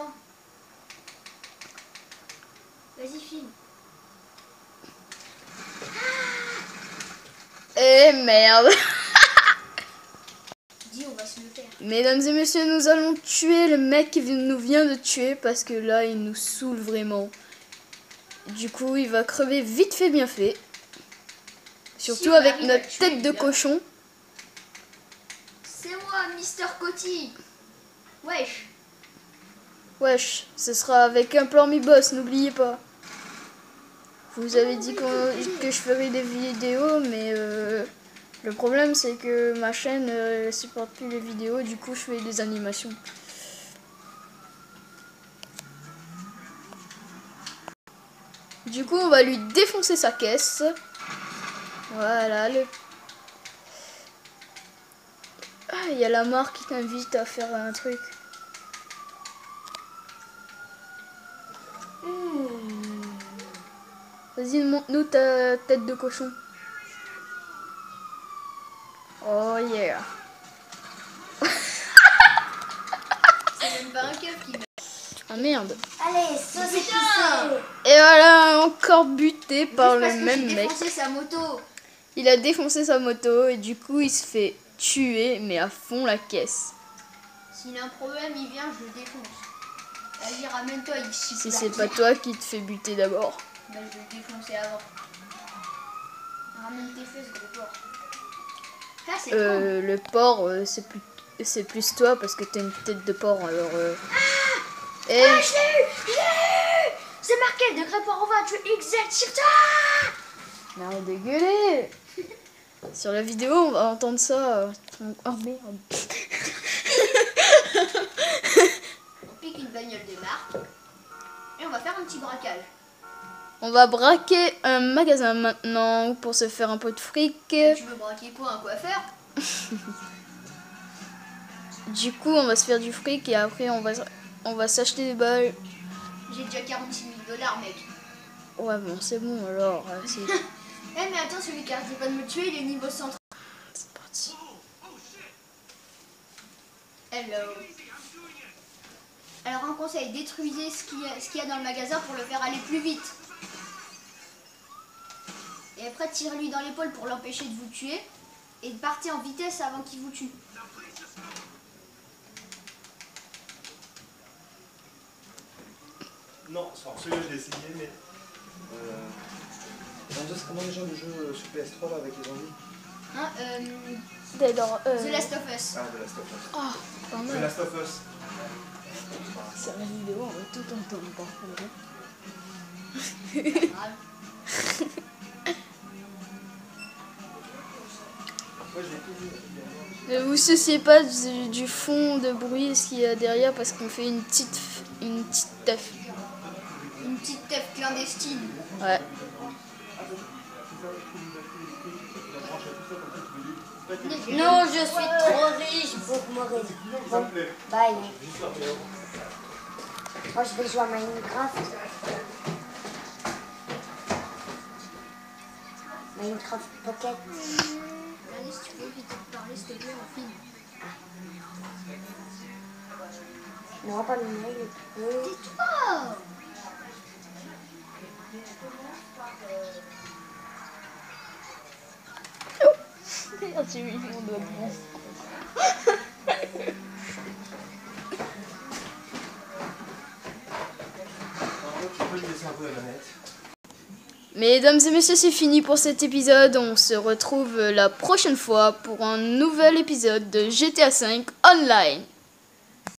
Attends. Vas-y, filme. Eh merde Dis, on va se le faire. Mesdames et messieurs, nous allons tuer le mec qui nous vient de tuer parce que là, il nous saoule vraiment. Du coup, il va crever vite fait, bien fait. Surtout Si avec notre tête de cochon. C'est moi, Mister Coty. Wesh. Wesh, ce sera avec un plan mi-boss, n'oubliez pas. Vous avez dit que je ferais des vidéos, mais euh, le problème c'est que ma chaîne euh, elle supporte plus les vidéos, du coup je fais des animations. Du coup, on va lui défoncer sa caisse. Voilà, le... Ah, il y a la marque qui t'invite à faire un truc. Vas-y, montre-nous ta tête de cochon. Oh yeah. C'est même pas un keuf qui. Ah merde. Allez, sauce Et voilà, encore buté par le parce que même j'ai mec. défoncé sa moto. Il a défoncé sa moto et du coup il se fait tuer, mais à fond la caisse. S'il a un problème, il vient, je le défonce. Vas-y, ramène-toi ici. Si c'est pas toi qui te fais buter d'abord. Bah, je vais le défoncer avant. Ramène tes fesses, gros porc. Ah, c'est Euh, le porc, euh, c'est plus, c'est plus toi parce que t'as une tête de porc alors. euh. Et Ah, je l'ai eu Je l'ai eu C'est marqué, degré pour 20, tu es exact sur toi Mais arrête de gueuler Sur la vidéo, on va entendre ça. Oh merde. On pique une bagnole de marque. Et on va faire un petit braquage. On va braquer un magasin maintenant pour se faire un peu de fric. Tu veux braquer quoi Un coiffeur Du coup, on va se faire du fric et après, on va, on va s'acheter des balles. J'ai déjà 46 000 dollars, mec. Ouais, bon, c'est bon alors. C'est Eh, mais attends, celui qui arrêtait pas de me tuer, il est niveau central. c'est parti. Hello. Alors un conseil, détruisez ce qu'il y, a- ce qu'il y a dans le magasin pour le faire aller plus vite. Et après tirez-lui dans l'épaule pour l'empêcher de vous tuer. Et partez en vitesse avant qu'il vous tue. Non, alors celui-là je l'ai essayé, mais. Euh... C'est comment déjà le jeu euh, sur PS3 là, avec les zombies Hein, euh, dans, euh, The Last of Us. Ah, The Last of Us. Ah, pas The. Last of Us. Sur la vidéo, on va tout entendre par contre. Ne vous souciez pas du, du fond de bruit, ce qu'il y a derrière, parce qu'on fait une petite, une petite teuf. Une petite teuf clandestine. Ouais. Non, je suis trop riche pour mourir. Plaît. Bye. Moi, je vais jouer à Minecraft. Minecraft Pocket. Allez, si tu de parler, s'il te plaît, on filme. Non, pas le mail. Euh, Tais-toi Merde, j'ai mis mon doigt Mesdames et messieurs, c'est fini pour cet épisode. On se retrouve la prochaine fois pour un nouvel épisode de GTA V Online.